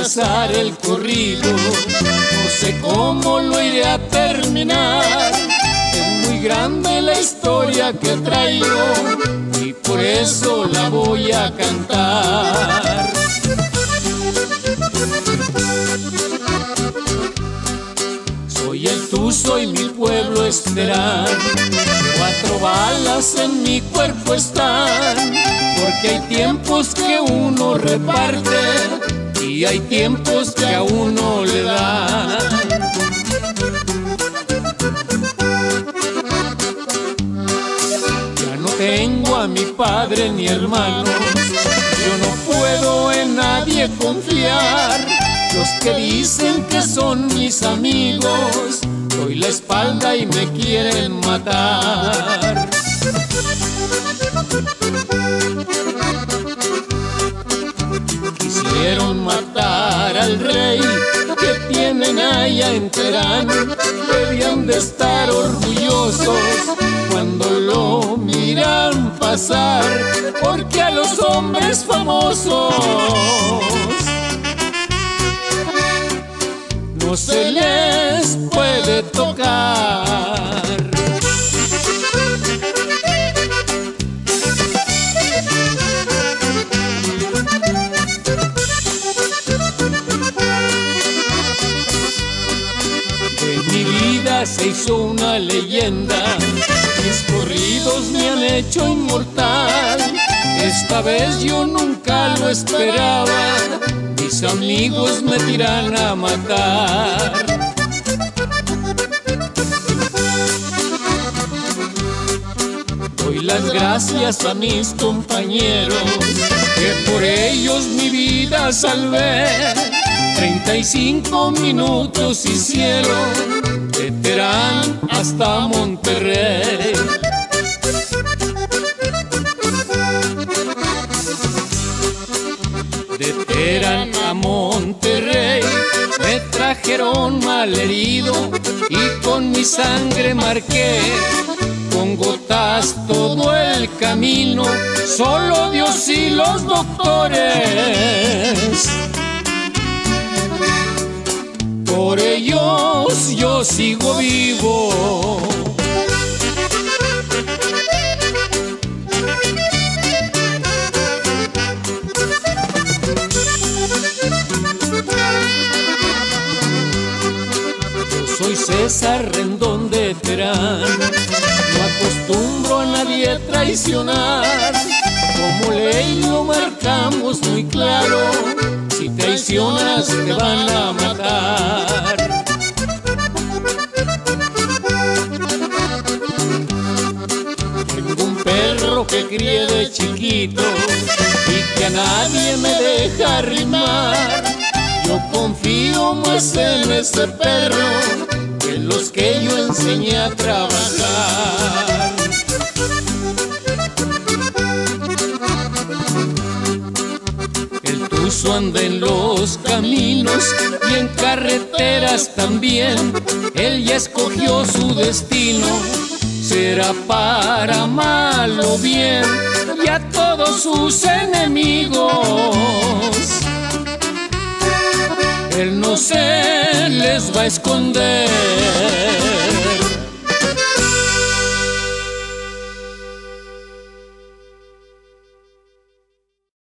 empezar el corrido, no sé cómo lo iré a terminar. Es muy grande la historia que traigo y por eso la voy a cantar. Soy el tuzo y mi pueblo esperar. Cuatro balas en mi cuerpo están, porque hay tiempos que uno reparte y hay tiempos que a uno le dan. Ya no tengo a mi padre ni hermanos, yo no puedo en nadie confiar. Los que dicen que son mis amigos, doy la espalda y me quieren matar. Allá en Terán. Debían de estar orgullosos cuando lo miran pasar, porque a los hombres famosos no se les puede tocar. Se hizo una leyenda, mis corridos me han hecho inmortal. Esta vez yo nunca lo esperaba, mis amigos me tiran a matar. Doy las gracias a mis compañeros, que por ellos mi vida salvé. 35 minutos hicieron Terán hasta Monterrey. De Terán a Monterrey me trajeron mal herido y con mi sangre marqué con gotas todo el camino, solo Dios y los doctores. Ellos yo sigo vivo. Soy César Rendón de Terán, no acostumbro a nadie traicionar. Como ley lo marcamos muy claro, si traicionas te van a matar. De chiquito y que a nadie me deja rimar. Yo confío más en ese perro que en los que yo enseñé a trabajar. El tuzo anda en los caminos y en carreteras también. Él ya escogió su destino, será para mal o bien, y a todos sus enemigos. Él no se les va a esconder.